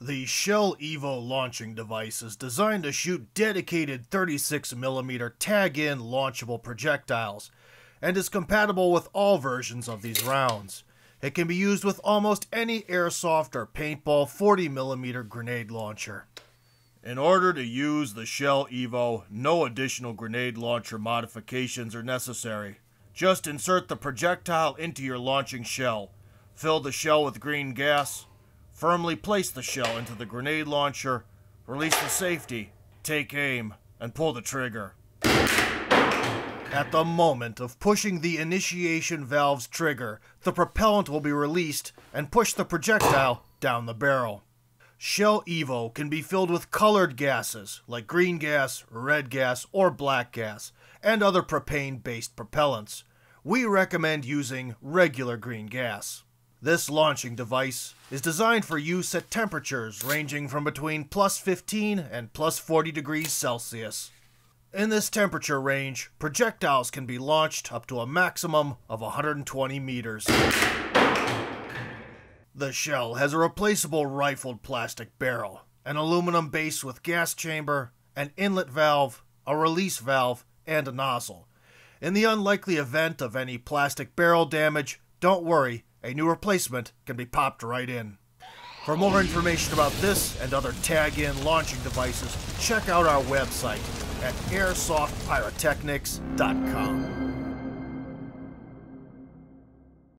The Shell Evo launching device is designed to shoot dedicated 36mm TAGinn launchable projectiles and is compatible with all versions of these rounds. It can be used with almost any airsoft or paintball 40mm grenade launcher. In order to use the Shell Evo, no additional grenade launcher modifications are necessary. Just insert the projectile into your launching shell, fill the shell with green gas, Firmly place the shell into the grenade launcher, release the safety, take aim, and pull the trigger. At the moment of pushing the initiation valve's trigger, the propellant will be released and push the projectile down the barrel. Shell Evo can be filled with colored gases like green gas, red gas, or black gas, and other propane based propellants. We recommend using regular green gas. This launching device is designed for use at temperatures ranging from between plus 15 and plus 40 degrees Celsius. In this temperature range, projectiles can be launched up to a maximum of 120 meters. The shell has a replaceable rifled plastic barrel, an aluminum base with gas chamber, an inlet valve, a release valve, and a nozzle. In the unlikely event of any plastic barrel damage, don't worry, a new replacement can be popped right in. For more information about this and other TAGinn launching devices, check out our website at airsoftpyrotechnics.com.